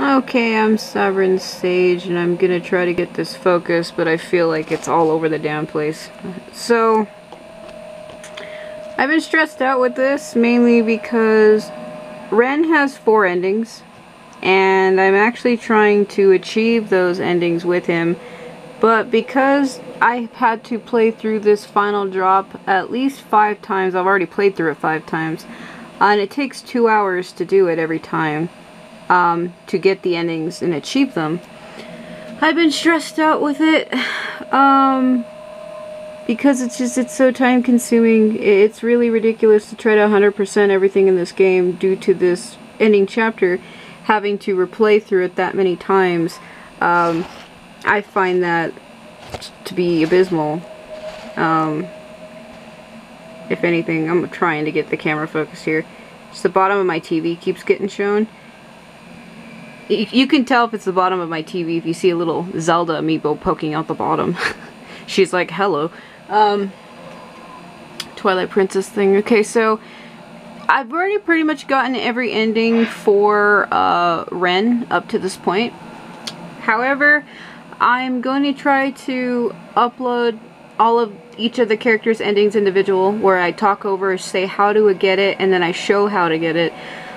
Okay, I'm Sovereign Sage and I'm gonna try to get this focus, but I feel like it's all over the damn place. So, I've been stressed out with this mainly because Ren has four endings and I'm actually trying to achieve those endings with him, but because I had to play through this final drop at least five times, I've already played through it five times, and it takes two hours to do it every time um, to get the endings and achieve them. I've been stressed out with it um, because it's just it's so time consuming. It's really ridiculous to try to 100% everything in this game due to this ending chapter having to replay through it that many times. Um, I find that to be abysmal. Um, if anything, I'm trying to get the camera focused here. Just the bottom of my TV keeps getting shown you can tell if it's the bottom of my TV if you see a little Zelda amiibo poking out the bottom. She's like, hello. Um, Twilight Princess thing. Okay, so I've already pretty much gotten every ending for uh, Ren up to this point. However, I'm going to try to upload all of each of the characters' endings individual where I talk over, say how to get it, and then I show how to get it.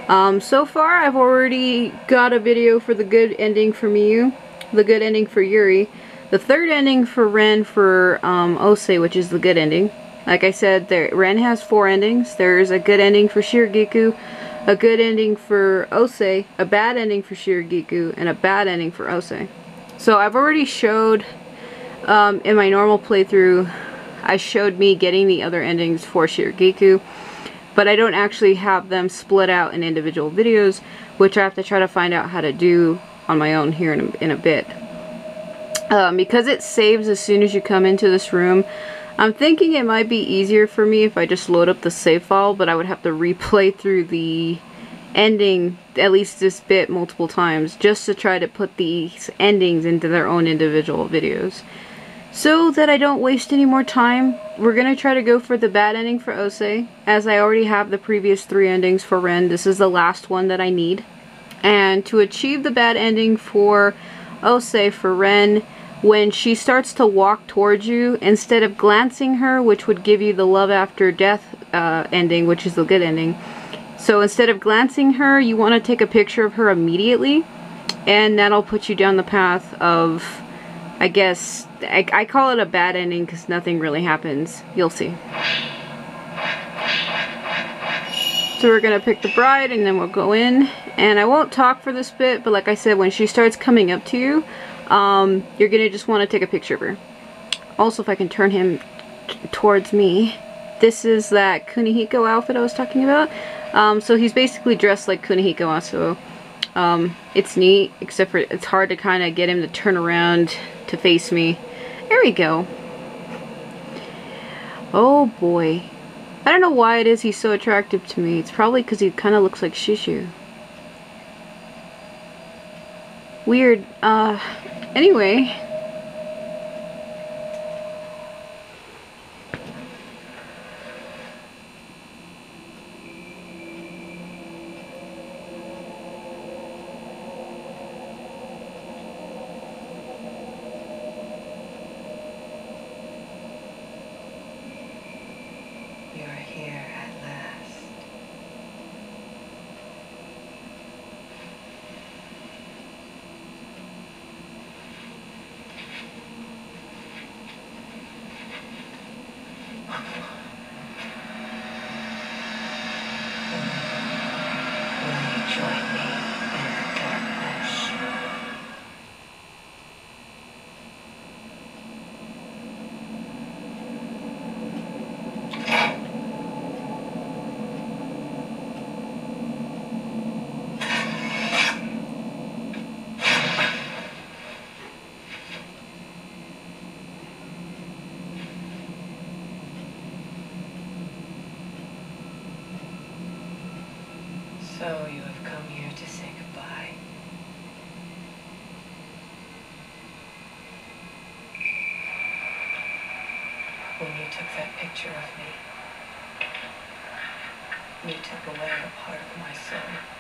Um, so far, I've already got a video for the good ending for Miu, the good ending for Yuri, the third ending for Ren for um, Ose, which is the good ending. Like I said, there, Ren has four endings. There's a good ending for Shiragiku, a good ending for Ose, a bad ending for Shiragiku, and a bad ending for Ose. So I've already showed um, in my normal playthrough, I showed me getting the other endings for Shiragiku but I don't actually have them split out in individual videos, which I have to try to find out how to do on my own here in a, in a bit. Um, because it saves as soon as you come into this room, I'm thinking it might be easier for me if I just load up the save file, but I would have to replay through the ending, at least this bit, multiple times, just to try to put these endings into their own individual videos. So that I don't waste any more time, we're going to try to go for the bad ending for Ose, as I already have the previous three endings for Ren. This is the last one that I need. And to achieve the bad ending for Ose for Ren, when she starts to walk towards you, instead of glancing her, which would give you the love after death uh, ending, which is the good ending, so instead of glancing her, you want to take a picture of her immediately, and that'll put you down the path of I guess, I, I call it a bad ending because nothing really happens. You'll see. So we're going to pick the bride and then we'll go in. And I won't talk for this bit, but like I said, when she starts coming up to you, um, you're going to just want to take a picture of her. Also, if I can turn him towards me, this is that Kunihiko outfit I was talking about. Um, so he's basically dressed like Kunihiko also. Um, it's neat, except for it's hard to kind of get him to turn around to face me. There we go. Oh boy. I don't know why it is he's so attractive to me. It's probably because he kind of looks like Shishu. Weird. Uh, anyway. here. So you have come here to say goodbye. When you took that picture of me, you took away a part of my soul.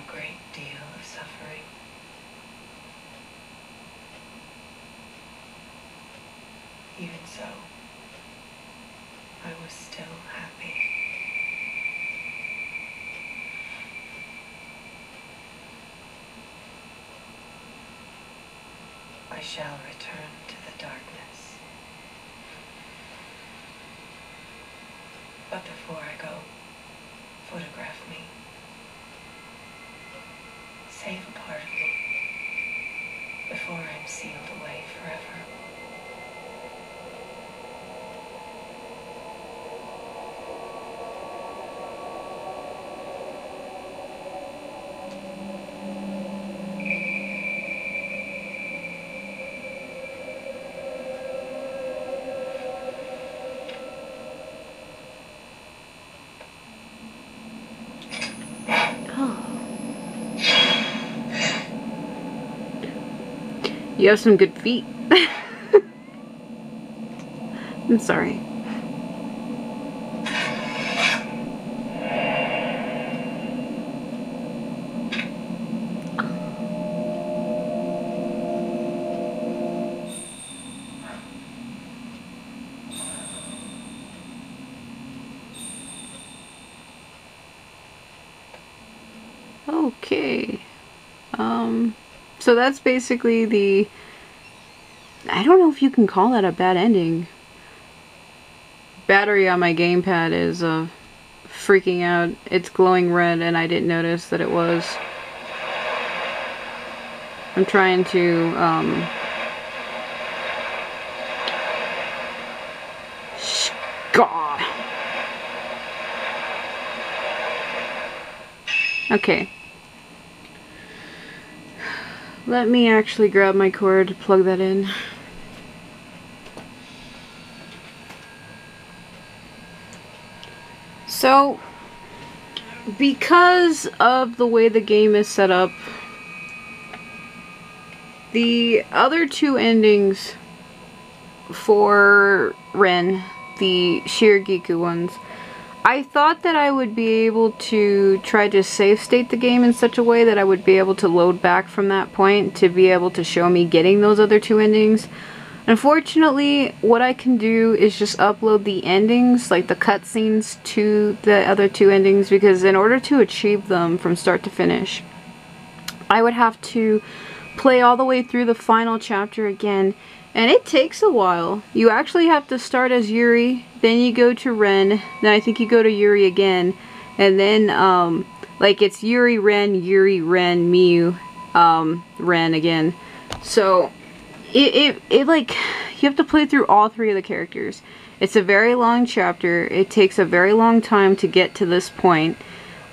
a great deal of suffering. Even so, I was still happy. I shall return to the darkness. But before I go, photograph me. Save a part of me before I'm sealed away You have some good feet. I'm sorry. Okay. Um, so that's basically the. I don't know if you can call that a bad ending. Battery on my gamepad is uh, freaking out. It's glowing red and I didn't notice that it was. I'm trying to, um... God. Okay. Let me actually grab my cord, to plug that in. So, because of the way the game is set up, the other two endings for Ren, the Shiragiku ones, I thought that I would be able to try to save state the game in such a way that I would be able to load back from that point to be able to show me getting those other two endings. Unfortunately, what I can do is just upload the endings, like the cutscenes, to the other two endings because in order to achieve them from start to finish, I would have to play all the way through the final chapter again and it takes a while. You actually have to start as Yuri, then you go to Ren, then I think you go to Yuri again, and then, um, like it's Yuri, Ren, Yuri, Ren, Miu, um, Ren again. So, it, it, it, like, you have to play through all three of the characters. It's a very long chapter. It takes a very long time to get to this point.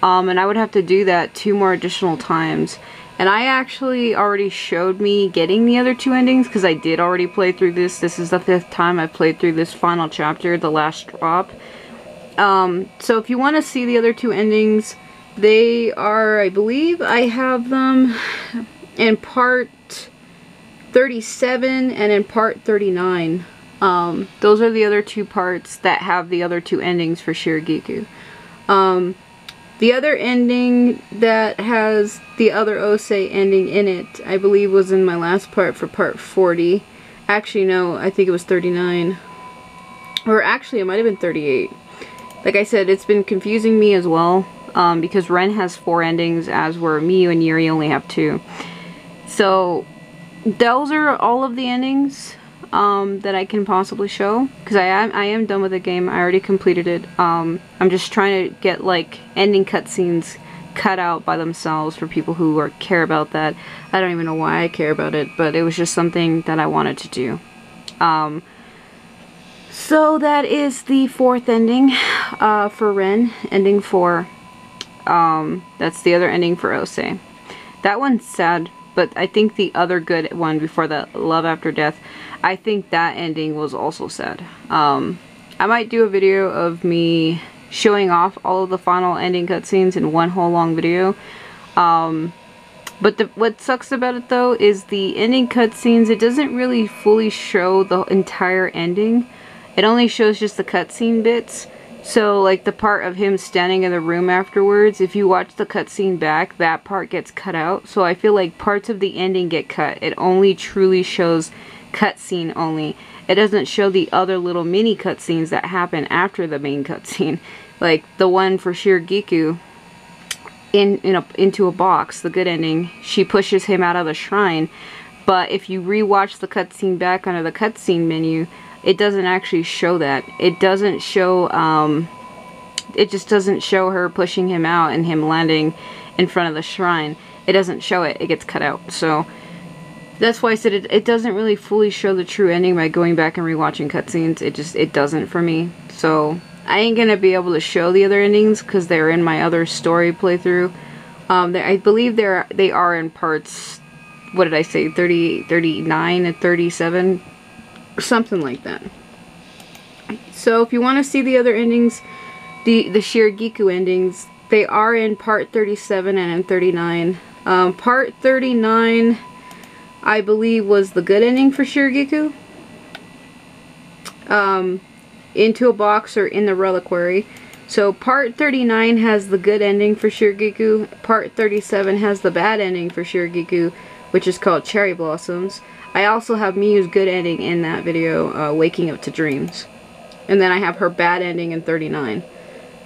Um, and I would have to do that two more additional times. And I actually already showed me getting the other two endings because I did already play through this. This is the fifth time I've played through this final chapter, The Last Drop. Um, so if you want to see the other two endings, they are, I believe, I have them in part 37 and in part 39. Um, those are the other two parts that have the other two endings for Shiragiku. Um, the other ending that has the other Ose ending in it, I believe was in my last part for part 40. Actually, no, I think it was 39. Or actually, it might have been 38. Like I said, it's been confusing me as well, um, because Ren has four endings, as where Miu and Yuri only have two. So, those are all of the endings um, that I can possibly show because I am I am done with the game. I already completed it. Um, I'm just trying to get like ending cutscenes cut out by themselves for people who are, care about that. I don't even know why I care about it, but it was just something that I wanted to do. Um, so that is the fourth ending uh, for Ren, ending four. Um, that's the other ending for Ose. That one's sad, but I think the other good one before that, Love After Death, I think that ending was also sad. Um, I might do a video of me showing off all of the final ending cutscenes in one whole long video. Um, but the, what sucks about it though is the ending cutscenes, it doesn't really fully show the entire ending. It only shows just the cutscene bits. So, like the part of him standing in the room afterwards, if you watch the cutscene back, that part gets cut out. So I feel like parts of the ending get cut. It only truly shows cutscene only. It doesn't show the other little mini cutscenes that happen after the main cutscene. Like the one for Shiragiku in, in a, into a box, the good ending, she pushes him out of the shrine. But if you rewatch the cutscene back under the cutscene menu, it doesn't actually show that. It doesn't show, um, it just doesn't show her pushing him out and him landing in front of the shrine. It doesn't show it. It gets cut out. So that's why I said it, it doesn't really fully show the true ending by going back and rewatching cutscenes. It just, it doesn't for me. So I ain't gonna be able to show the other endings because they're in my other story playthrough. Um, I believe they're, they are in parts, what did I say, 30, 39 and 37? Something like that. So if you want to see the other endings, the, the Shiragiku endings, they are in part 37 and in 39. Um, part 39 I believe was the good ending for Shiragiku. Um, into a box or in the reliquary. So part 39 has the good ending for Shiragiku. Part 37 has the bad ending for Shiragiku, which is called Cherry Blossoms. I also have Miu's good ending in that video, uh, Waking Up to Dreams. And then I have her bad ending in 39.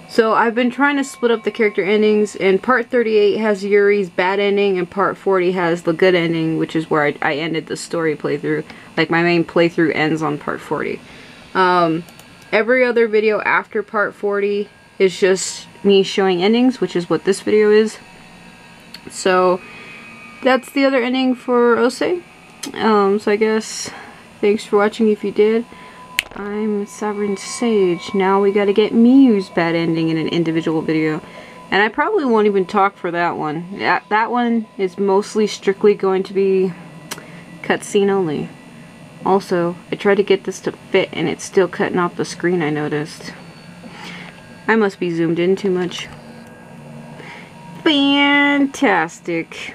So I've been trying to split up the character endings, and part 38 has Yuri's bad ending, and part 40 has the good ending, which is where I, I ended the story playthrough. Like, my main playthrough ends on part 40. Um, every other video after part 40 is just me showing endings, which is what this video is. So, that's the other ending for Ose. Um, so I guess, thanks for watching if you did. I'm Sovereign Sage. Now we gotta get Miu's bad ending in an individual video. And I probably won't even talk for that one. That, that one is mostly strictly going to be cutscene only. Also, I tried to get this to fit and it's still cutting off the screen I noticed. I must be zoomed in too much. Fantastic.